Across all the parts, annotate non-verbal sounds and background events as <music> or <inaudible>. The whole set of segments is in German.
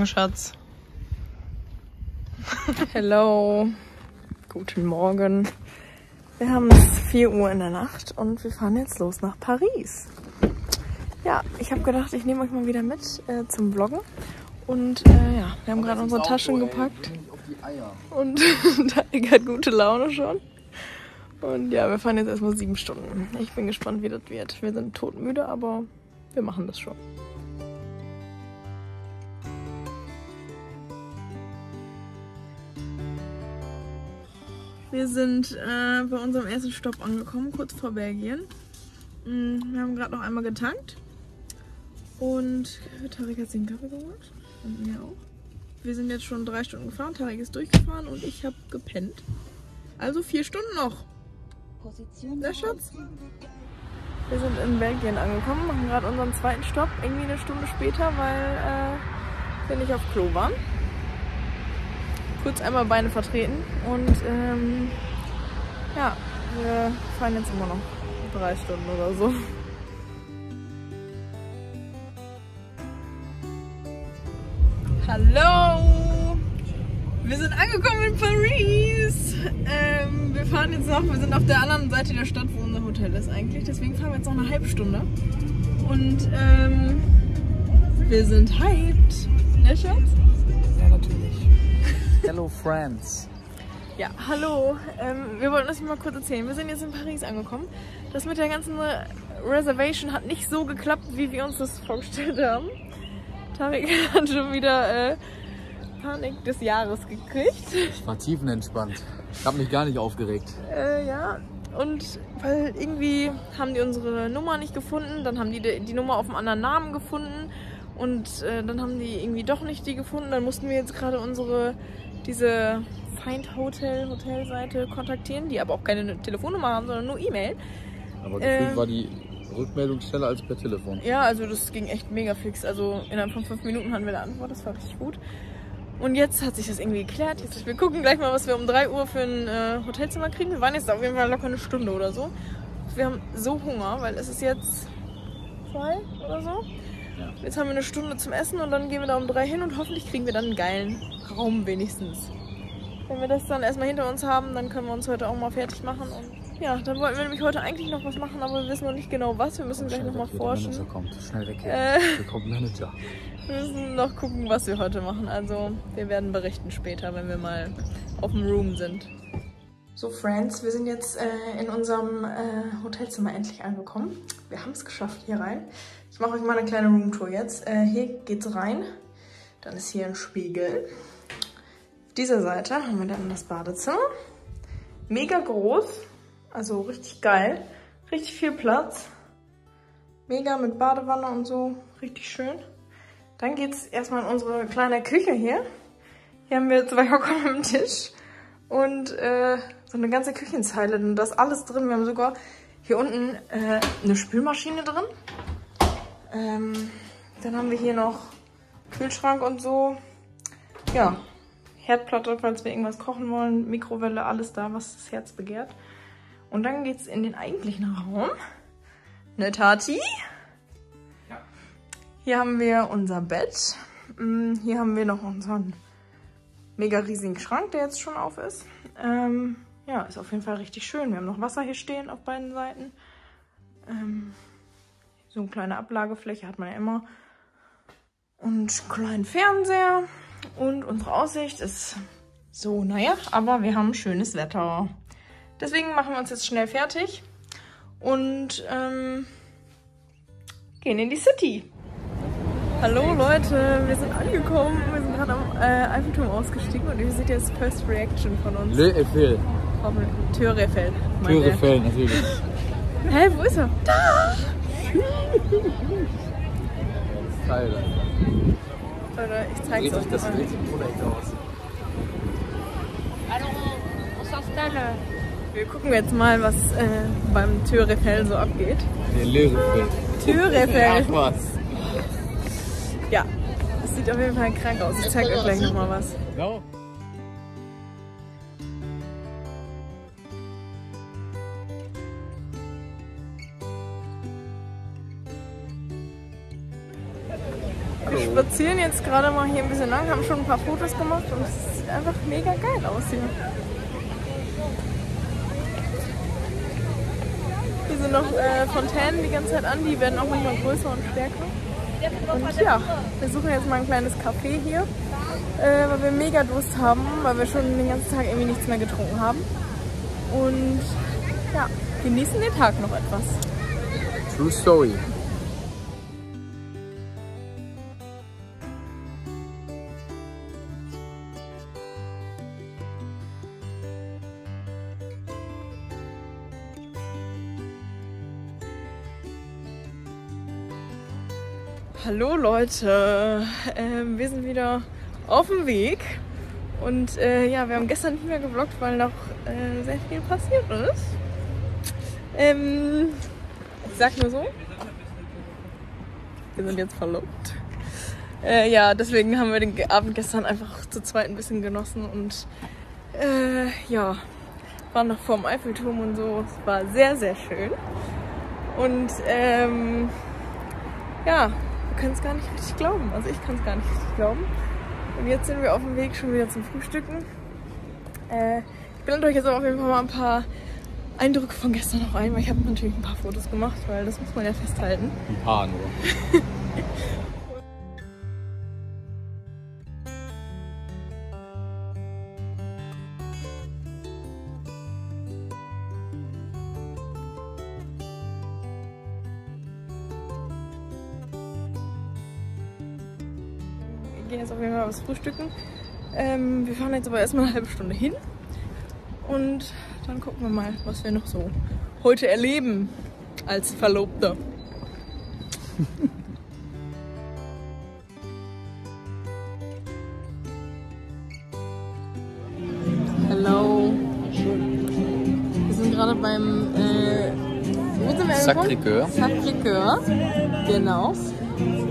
Morgen, Schatz. <laughs> Hello. Guten Morgen. Wir haben es 4 Uhr in der Nacht und wir fahren jetzt los nach Paris. Ja, ich habe gedacht, ich nehme euch mal wieder mit äh, zum Vloggen. Und äh, ja, wir haben gerade unsere Taschen gepackt. Und <laughs> Tarek hat gute Laune schon. Und ja, wir fahren jetzt erstmal sieben Stunden. Ich bin gespannt, wie das wird. Wir sind todmüde, aber wir machen das schon. Wir sind äh, bei unserem ersten Stopp angekommen, kurz vor Belgien. Mm, Wir haben gerade noch einmal getankt. Und Tarek hat sich einen Kaffee geholt. Und mir auch. Wir sind jetzt schon drei Stunden gefahren. Tarek ist durchgefahren und ich habe gepennt. Also vier Stunden noch. Position. Na, Schatz? Wir sind in Belgien angekommen, machen gerade unseren zweiten Stopp, irgendwie eine Stunde später, weil äh, wir nicht auf Klo waren. Kurz einmal Beine vertreten und ähm, ja, wir fahren jetzt immer noch drei Stunden oder so. Hallo! Wir sind angekommen in Paris. Ähm, wir fahren jetzt noch, wir sind auf der anderen Seite der Stadt, wo unser Hotel ist eigentlich. Deswegen fahren wir jetzt noch eine halbe Stunde. Und ähm, wir sind hyped. Ne, Schatz? Hello, Friends. Ja, hallo. Ähm, wir wollten das mal kurz erzählen. Wir sind jetzt in Paris angekommen. Das mit der ganzen Reservation hat nicht so geklappt, wie wir uns das vorgestellt haben. Tarek <laughs> hat schon wieder äh, Panik des Jahres gekriegt. Ich war tiefenentspannt. Ich habe mich gar nicht aufgeregt. Äh, ja, und weil irgendwie haben die unsere Nummer nicht gefunden, dann haben die die die Nummer auf einem anderen Namen gefunden und äh, dann haben die irgendwie doch nicht die gefunden. Dann mussten wir jetzt gerade unsere, diese Find Hotel Hotelseite kontaktieren, die aber auch keine Telefonnummer haben, sondern nur E-Mail. Aber gefühlt Ähm. war die Rückmeldung schneller als per Telefon. Ja, also das ging echt mega fix. Also innerhalb von fünf Minuten hatten wir eine Antwort, das war richtig gut. Und jetzt hat sich das irgendwie geklärt. Jetzt, wir gucken gleich mal, was wir um 3 Uhr für ein äh, Hotelzimmer kriegen. Wir waren jetzt auf jeden Fall locker eine Stunde oder so. Wir haben so Hunger, weil es ist jetzt zwei oder so. Ja. Jetzt haben wir eine Stunde zum Essen und dann gehen wir da um drei hin und hoffentlich kriegen wir dann einen geilen Raum wenigstens. Wenn wir das dann erstmal hinter uns haben, dann können wir uns heute auch mal fertig machen. Und ja, dann wollten wir nämlich heute eigentlich noch was machen, aber wir wissen noch nicht genau was. Wir müssen gleich nochmal forschen. Der Manager kommt. Schnell weg hier. Äh. Hier kommt Manager. <laughs> Wir müssen noch gucken, was wir heute machen. Also, wir werden berichten später, wenn wir mal auf dem Room sind. So, Friends, wir sind jetzt äh, in unserem äh, Hotelzimmer endlich angekommen. Wir haben es geschafft hier rein. Ich mache euch mal eine kleine Roomtour jetzt. Äh, hier geht's rein. Dann ist hier ein Spiegel. Auf dieser Seite haben wir dann das Badezimmer. Mega groß, also richtig geil. Richtig viel Platz. Mega mit Badewanne und so. Richtig schön. Dann geht's erstmal in unsere kleine Küche hier. Hier haben wir zwei <laughs> Hocker am Tisch und äh, so eine ganze Küchenzeile. Und da ist alles drin. Wir haben sogar hier unten äh, eine Spülmaschine drin. Ähm, dann haben wir hier noch Kühlschrank und so. Ja, Herdplatte, falls wir irgendwas kochen wollen. Mikrowelle, alles da, was das Herz begehrt. Und dann geht's in den eigentlichen Raum. Ne, Tati? Hier haben wir unser Bett. Mm, Hier haben wir noch unseren mega riesigen Schrank, der jetzt schon auf ist. Ähm, ja, ist auf jeden Fall richtig schön. Wir haben noch Wasser hier stehen auf beiden Seiten. Ähm, so eine kleine Ablagefläche hat man ja immer. Und einen kleinen Fernseher. Und unsere Aussicht ist so, naja, aber wir haben schönes Wetter. Deswegen machen wir uns jetzt schnell fertig und ähm, gehen in die City. Hallo Leute, wir sind angekommen. Wir sind gerade am äh, Eiffelturm ausgestiegen und ihr seht jetzt First Reaction von uns. Le Eiffel. Auf dem Türefeld. meint Türe er. fällen, natürlich. Hä, wo ist er? Da! Geil. Leute, ich zeig's euch das sieht echt aus. Wir gucken jetzt mal, was äh, beim Türefeld so abgeht. Der Le Eiffel. Türefeld. Ach was. Ja, es sieht auf jeden Fall krank aus. Ich zeig euch gleich nochmal was. No. Spazieren jetzt gerade mal hier ein bisschen lang, haben schon ein paar Fotos gemacht und es sieht einfach mega geil aus hier. Hier sind noch äh, Fontänen die ganze Zeit an, die werden auch manchmal größer und stärker. Und ja, wir suchen jetzt mal ein kleines Café hier, äh, weil wir mega Durst haben, weil wir schon den ganzen Tag irgendwie nichts mehr getrunken haben. Und ja, genießen den Tag noch etwas. True Story. Hallo Leute, ähm, wir sind wieder auf dem Weg und äh, ja, wir haben gestern nicht mehr gevloggt, weil noch äh, sehr viel passiert ist. Ähm, ich sag nur so, wir sind jetzt verlobt. Äh, ja, deswegen haben wir den Abend gestern einfach zu zweit ein bisschen genossen und äh, ja, waren noch vorm Eiffelturm und so. Es war sehr, sehr schön. Und ähm, ja, können es gar nicht richtig glauben. Also ich kann es gar nicht richtig glauben. Und jetzt sind wir auf dem Weg schon wieder zum Frühstücken. Äh, ich blende euch jetzt aber auf jeden Fall mal ein paar Eindrücke von gestern noch ein, weil ich habe natürlich ein paar Fotos gemacht, weil das muss man ja festhalten. Ein paar nur. <laughs> gehen jetzt auf jeden Fall was frühstücken. Ähm, wir fahren jetzt aber erstmal eine halbe Stunde hin und dann gucken wir mal, was wir noch so heute erleben als Verlobter. <laughs> Hello. Wir sind gerade beim äh, wo sind wir Sacré-Cœur. Sacré-Cœur, genau.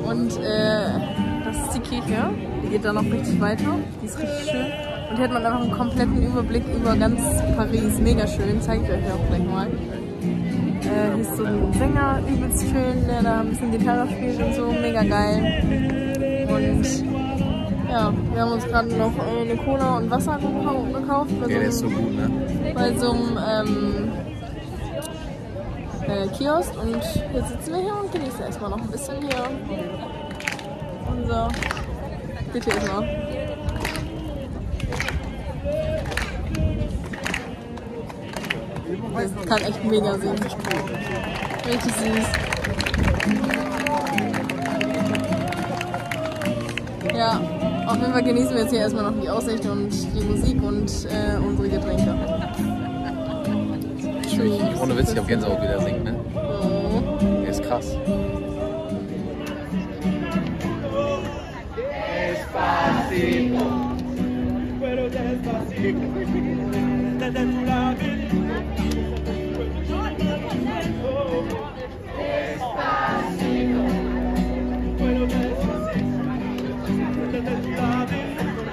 Und äh, ist die Kirche. Die geht dann noch richtig weiter. Die ist richtig schön. Und hier hat man einfach einen kompletten Überblick über ganz Paris. Mega schön. Zeige ich euch auch gleich mal. Äh, hier ist so ein Sänger, übelst schön, der da ein bisschen Gitarre spielt und so. Mega geil. Und ja, wir haben uns gerade noch äh, eine Cola und Wasser gekau- gekauft. Bei so Ja, der ist einem- so gut, ne? bei so einem ähm, äh, Kiosk und jetzt sitzen wir hier und genießen erstmal noch ein bisschen hier unser Bitte erstmal. Das kann echt mega singen. Richtig süß. Ja, auf jeden Fall genießen wir jetzt hier erstmal noch die Aussicht und die Musik und äh, unsere Getränke. Ich, ohne Witz, ich hab Gänsehaut wieder singt, ne? Oh. Der ist krass. Pero despacito, desde tu laberinto, Pero despacito, desde tu laberinto,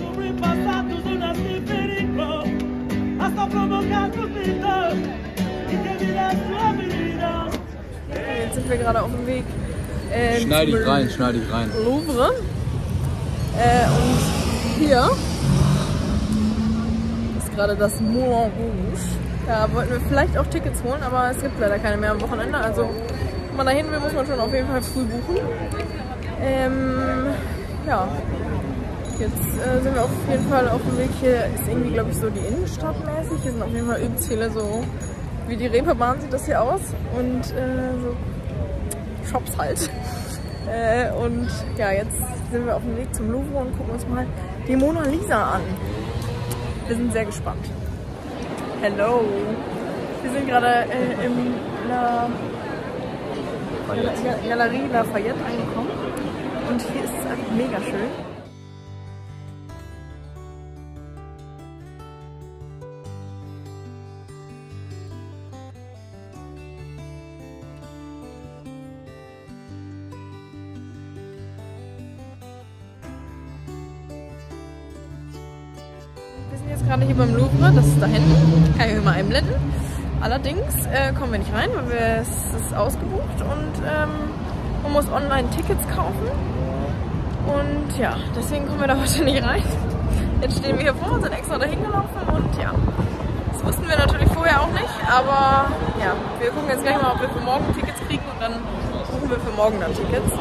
Sobrepasados unas perigo, hasta provocar tu vida, y que dirás tu habilidad. Jetzt sind wir gerade auf dem Weg. Äh, Schneid dich zum rein, schneid dich rein. Louvre. Äh, und hier ist gerade das Moulin Rouge. Da wollten wir vielleicht auch Tickets holen, aber es gibt leider keine mehr am Wochenende. Also, wenn man da hin will, muss man schon auf jeden Fall früh buchen. Ähm, ja. Jetzt äh, sind wir auf jeden Fall auf dem Weg. Hier ist irgendwie, glaube ich, so die Innenstadt mäßig. Hier sind auf jeden Fall übelst viele so, wie die Reeperbahn sieht das hier aus. Und äh, so Shops halt. <laughs> Äh, und ja, jetzt sind wir auf dem Weg zum Louvre und gucken uns mal die Mona Lisa an. Wir sind sehr gespannt. Hello! Wir sind gerade äh, im La Ga- Galerie Lafayette angekommen und hier ist es einfach mega schön. Einblenden. Allerdings äh, kommen wir nicht rein, weil wir, es ist ausgebucht und ähm, man muss online Tickets kaufen. Und ja, deswegen kommen wir da heute nicht rein. Jetzt stehen wir hier vor und sind extra dahin gelaufen und ja. Das wussten wir natürlich vorher auch nicht, aber ja, wir gucken jetzt gleich mal, ob wir für morgen Tickets kriegen und dann buchen wir für morgen dann Tickets.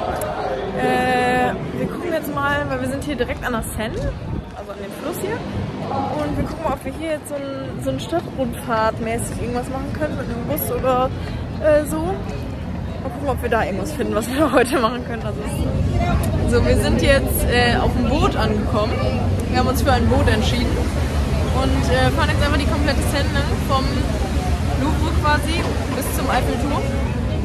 Äh, wir gucken jetzt mal, weil wir sind hier direkt an der Seine, also an dem Fluss hier. Und wir gucken mal, ob wir hier jetzt so ein, so ein Stadtrundfahrt-mäßig irgendwas machen können mit einem Bus oder äh, so. Mal gucken, ob wir da irgendwas finden, was wir <laughs> heute machen können. Also, so, wir sind jetzt äh, auf dem Boot angekommen. Wir haben uns für ein Boot entschieden und äh, fahren jetzt einfach die komplette Seine vom Louvre quasi bis zum Eiffelturm.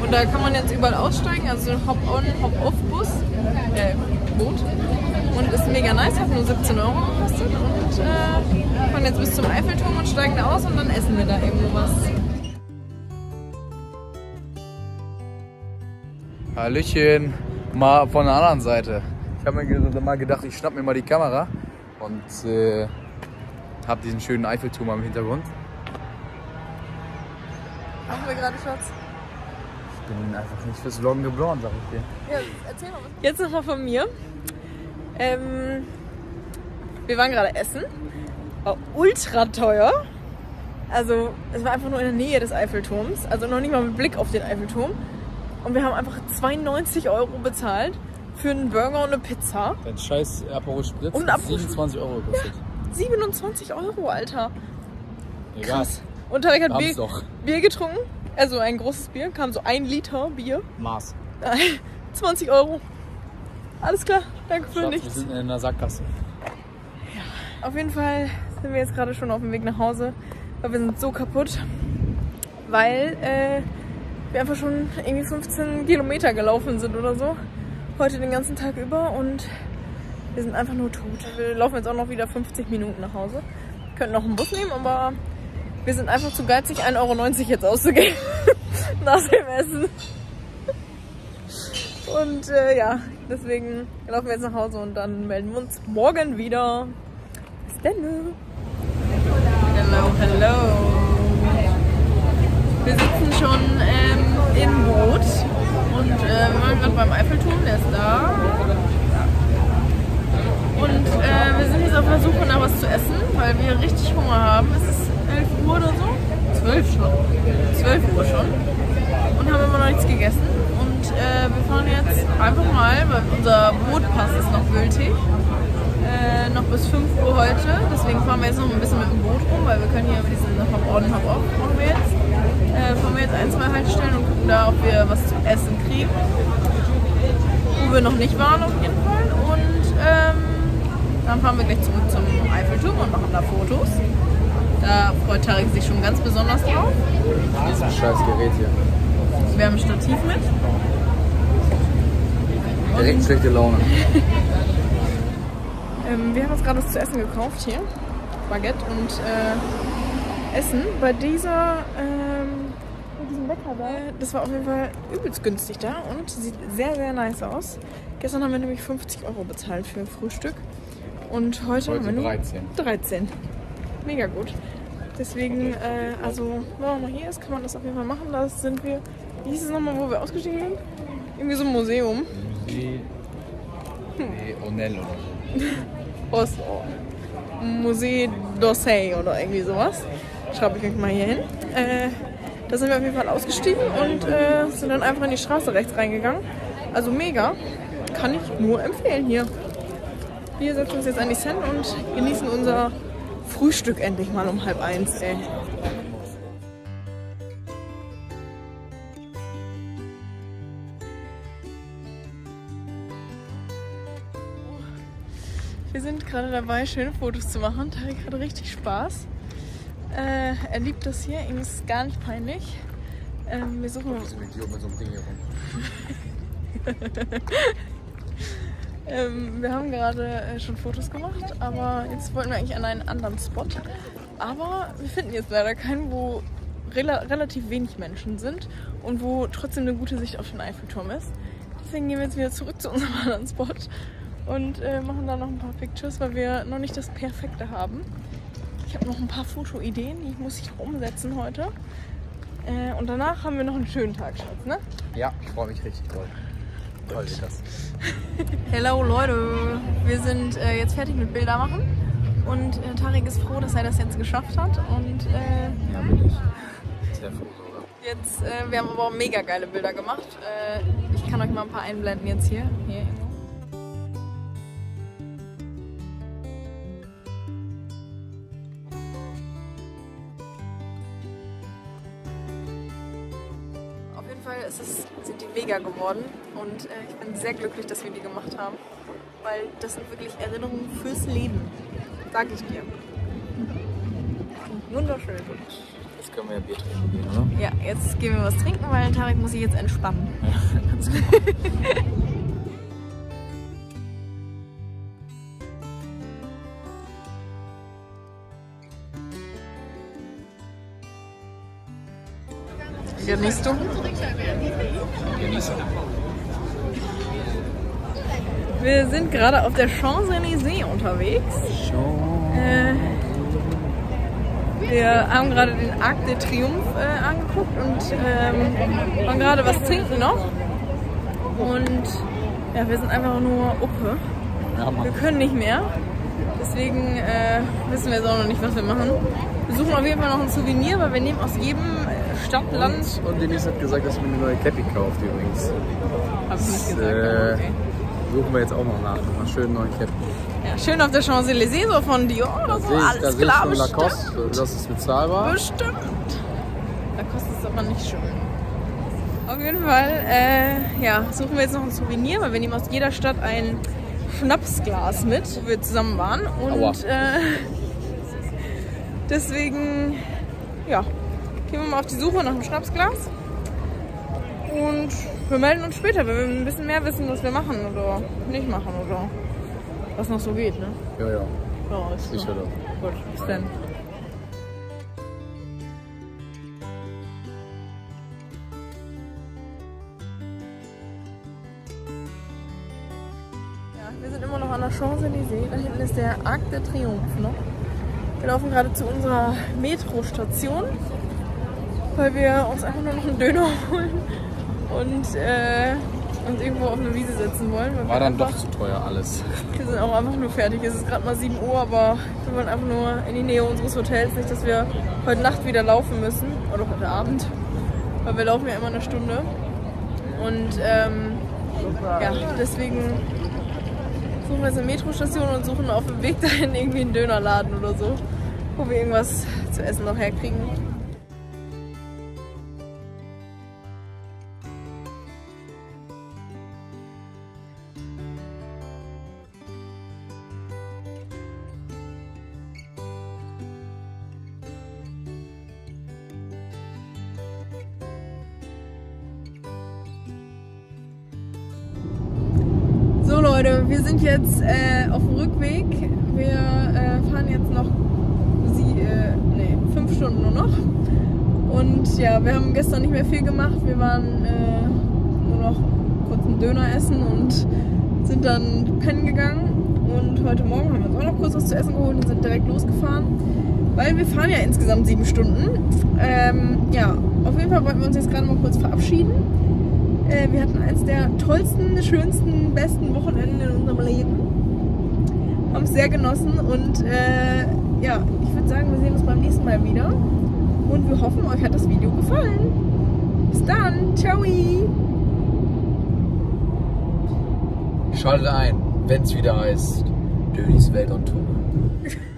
Und da kann man jetzt überall aussteigen, also Hop-on, Hop-off-Bus, äh, Boot. Und ist mega nice, hat nur 17 Euro gekostet. Und äh, fahren jetzt bis zum Eiffelturm und steigen da aus und dann essen wir da irgendwo was. Hallöchen, mal von der anderen Seite. Ich habe mir mal gedacht, ich schnapp mir mal die Kamera und äh, habe diesen schönen Eiffelturm am Hintergrund. Machen wir gerade Schatz? Ich bin einfach nicht fürs Vloggen geboren, sag ich dir. Ja, erzähl mal was. Jetzt nochmal von mir. Ähm, wir waren gerade essen. War ultra teuer. Also, es war einfach nur in der Nähe des Eiffelturms. Also noch nicht mal mit Blick auf den Eiffelturm. Und wir haben einfach 92 Euro bezahlt für einen Burger und eine Pizza. Dein scheiß Aperol Spritz Und Aperol 27 Euro gekostet. 27 Euro, Alter. Egal. Und Tarek hat Hab's Bier. Bier getrunken. Also ein großes Bier. Kam so ein Liter Bier. Maß. <laughs> 20 Euro. Alles klar. Danke für Schatz, wir nichts. sind in einer Sackgasse. Auf jeden Fall sind wir jetzt gerade schon auf dem Weg nach Hause, weil wir sind so kaputt, weil äh, wir einfach schon irgendwie 15 Kilometer gelaufen sind oder so. Heute den ganzen Tag über und wir sind einfach nur tot. Wir laufen jetzt auch noch wieder 50 Minuten nach Hause. Wir könnten noch einen Bus nehmen, aber wir sind einfach zu geizig, 1,90 Euro jetzt auszugeben <laughs> nach dem Essen. Und äh, ja, deswegen laufen wir jetzt nach Hause und dann melden wir uns morgen wieder. Bis dann. Hello, hello. Wir sitzen schon ähm, im Boot und äh, wir waren gerade beim Eiffelturm, der ist da. Und äh, wir sind jetzt auf der Suche nach was zu essen, weil wir richtig Hunger haben. Es ist 11 Uhr oder so. 12 schon. 12 Uhr schon. Und haben immer noch nichts gegessen. Äh, wir fahren jetzt einfach mal, weil unser Bootpass ist noch gültig. Äh, noch bis 5 Uhr heute. Deswegen fahren wir jetzt noch ein bisschen mit dem Boot rum, weil wir können hier diesen Hop-on, Hop-off machen wir jetzt. Äh, fahren wir jetzt ein, zwei Haltestellen und gucken da, ob wir was zu essen kriegen. Wo wir noch nicht waren auf jeden Fall. Und ähm, dann fahren wir gleich zurück zum Eiffelturm und machen da Fotos. Da freut Tarek sich schon ganz besonders drauf. Dieses scheiß Gerät hier. Wir haben ein Stativ mit. Direkt schlechte Laune. Ähm, wir haben uns gerade was zu essen gekauft hier. Baguette und äh, Essen. Bei dieser, ähm, bei diesem Bäcker da. Das war auf jeden Fall übelst günstig da und sieht sehr, sehr nice aus. Gestern haben wir nämlich 50 Euro bezahlt für Frühstück. Und heute, haben wir Heute nur 13. 13. Mega gut. Deswegen, äh, also, wenn man mal hier ist, kann man das auf jeden Fall machen. Da sind wir, wie hieß es nochmal, wo wir ausgestiegen sind? Irgendwie so ein Museum. Musée. Nee, Onel oder so. Ost Musée d'Orsay oder irgendwie sowas. Schreibe ich euch mal hier hin. Äh, da sind wir auf jeden Fall ausgestiegen und äh, sind dann einfach in die Straße rechts reingegangen. Also mega. Kann ich nur empfehlen hier. Wir setzen uns jetzt an die Seine und genießen unser Frühstück endlich mal um halb eins. Ey. Gerade dabei, schöne Fotos zu machen. Tarek hat richtig Spaß. Äh, er liebt das hier, ihm ist gar nicht peinlich. Ähm, wir suchen So ein Idiot mit so einem Ding hier rum. <laughs> Ähm, wir haben gerade äh, schon Fotos gemacht, aber jetzt wollten wir eigentlich an einen anderen Spot. Aber wir finden jetzt leider keinen, wo rela relativ wenig Menschen sind und wo trotzdem eine gute Sicht auf den Eiffelturm ist. Deswegen gehen wir jetzt wieder zurück zu unserem <laughs> anderen Spot und äh, machen da noch ein paar Pictures, weil wir noch nicht das Perfekte haben. Ich habe noch ein paar Fotoideen, die muss ich noch umsetzen heute. Äh, und danach haben wir noch einen schönen Tag, Schatz, ne? Ja, ich freue mich richtig toll. Toll ist das. Hello Leute, wir sind äh, jetzt fertig mit Bilder machen und äh, Tarek ist froh, dass er das jetzt geschafft hat und äh, Ja, bin ich. Sehr froh sogar. jetzt, äh, wir haben aber auch mega geile Bilder gemacht. Äh, ich kann euch mal ein paar einblenden jetzt hier. hier. Ist es, sind die mega geworden und äh, ich bin sehr glücklich, dass wir die gemacht haben, weil das sind wirklich Erinnerungen fürs Leben, sag ich dir. Wunderschön. Jetzt können wir ja Bier trinken gehen, oder? Ja, jetzt gehen wir was trinken, weil Tarek muss sich jetzt entspannen. <laughs> Genießt du? Genießen. Wir sind gerade auf der Champs-Élysées unterwegs. Äh, wir haben gerade den Arc de Triomphe äh, angeguckt und ähm, wollen gerade was trinken noch. Und ja, wir sind einfach nur Uppe. Wir können nicht mehr. Deswegen äh, wissen wir jetzt auch noch nicht, was wir machen. Wir suchen auf jeden Fall noch ein Souvenir, weil wir nehmen aus jedem äh, Stadt, Land. Und Denise hat gesagt, dass sie mir eine neue Cappy kauft übrigens. Hab ich nicht gesagt, Äh, okay. Suchen wir jetzt auch noch nach. Einer schönen neuen Cappy. Ja, schön auf der Champs-Élysées, so von Dior oder so. Ich, Alles klar, bestimmt. Lacoste. Das ist bezahlbar. Bestimmt. Da kostet es aber nicht schön. Auf jeden Fall, äh, ja, suchen wir jetzt noch ein Souvenir, weil wir nehmen aus jeder Stadt ein Schnapsglas mit, wo wir zusammen waren. Und äh, <laughs> deswegen, ja, gehen wir mal auf die Suche nach einem Schnapsglas. Und wir melden uns später, wenn wir ein bisschen mehr wissen, was wir machen oder nicht machen oder was noch so geht, ne? Ja, ja. Ja, ist Sicher so. doch. Gut, bis dann. Ja, wir sind immer noch an der Champs-Élysées. Da hinten ist der Arc de Triomphe noch. Wir laufen gerade zu unserer Metrostation, weil wir uns einfach nur noch einen Döner holen und äh, uns irgendwo auf eine Wiese setzen wollen. War dann einfach- doch zu teuer alles. wir sind auch einfach nur fertig. Es ist gerade mal 7 Uhr, aber wir wollen einfach nur in die Nähe unseres Hotels. Nicht, dass wir heute Nacht wieder laufen müssen. Oder heute Abend. Weil wir laufen ja immer eine Stunde. Und ähm, ja, deswegen suchen wir jetzt eine Metrostation und suchen auf dem Weg dahin irgendwie einen Dönerladen oder so. Wo wir irgendwas zu essen noch herkriegen. Jetzt äh, auf dem Rückweg. Wir äh, fahren jetzt noch sie, äh, nee, fünf Stunden nur noch. Und ja, wir haben gestern nicht mehr viel gemacht. Wir waren äh, nur noch kurz einen Döner essen und sind dann pennen gegangen. Und heute Morgen haben wir uns auch noch kurz was zu essen geholt und sind direkt losgefahren. Weil wir fahren ja insgesamt sieben Stunden. Ähm, ja, auf jeden Fall wollten wir uns jetzt gerade mal kurz verabschieden. Äh, wir hatten eins der tollsten, schönsten, besten Wochenenden in unserem Leben. Haben es sehr genossen und äh, ja, ich würde sagen, wir sehen uns beim nächsten Mal wieder. Und wir hoffen, euch hat das Video gefallen. Bis dann, ciao! Schaltet ein, wenn es wieder heißt Dönis Welt on Tour. <laughs>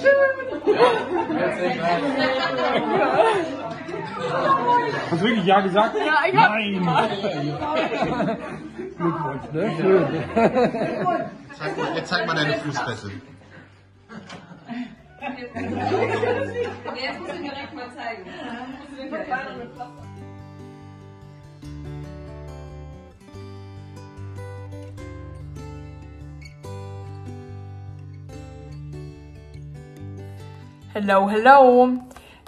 Schön. Hast du wirklich Ja gesagt? Ja, ich hab... Nein! Glückwunsch, ne? Schön. Zeig mal, jetzt zeig mal deine Fußfessel. Jetzt musst du direkt mal zeigen. Hello, hello.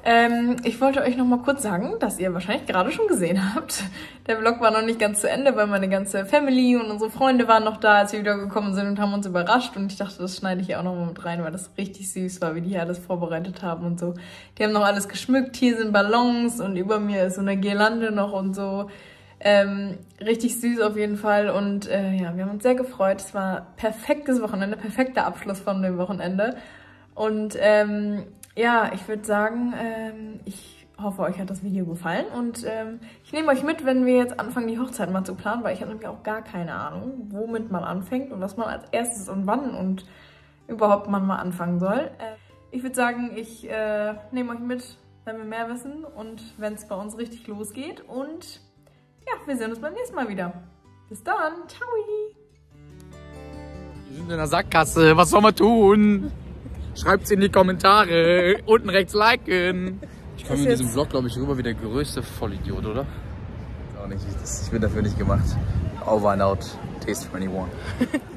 Ähm, ich wollte euch noch mal kurz sagen, dass ihr wahrscheinlich gerade schon gesehen <laughs> habt. Der Vlog war noch nicht ganz zu Ende, weil meine ganze Family und unsere Freunde waren noch da, als wir wieder gekommen sind und haben uns überrascht. Und ich dachte, das schneide ich hier auch noch mal mit rein, weil das richtig süß war, wie die hier alles vorbereitet haben und so. Die haben noch alles geschmückt. Hier sind Ballons und über mir ist so eine Girlande noch und so. Ähm, richtig süß auf jeden Fall und äh, ja, wir haben uns sehr gefreut. Es war perfektes Wochenende, perfekter Abschluss von dem Wochenende. Und ähm, ja, ich würde sagen, ähm, ich hoffe, euch hat das Video gefallen und ähm, ich nehme euch mit, wenn wir jetzt anfangen, die Hochzeit mal zu planen, weil ich habe nämlich auch gar keine Ahnung, womit man anfängt und was man als erstes und wann und überhaupt man mal anfangen soll. Äh, ich würde sagen, ich äh, nehme euch mit, wenn wir mehr wissen und wenn es bei uns richtig losgeht und ja, wir sehen uns beim nächsten Mal wieder. Bis dann, ciao! Wir sind in der Sackgasse. Was soll man tun? Schreibt's in die Kommentare. Unten rechts liken. Ich komme in diesem Vlog, glaube ich, rüber wie der größte Vollidiot, oder? Auch nicht. Ich bin dafür nicht gemacht. Over and out. Taste 21. <laughs>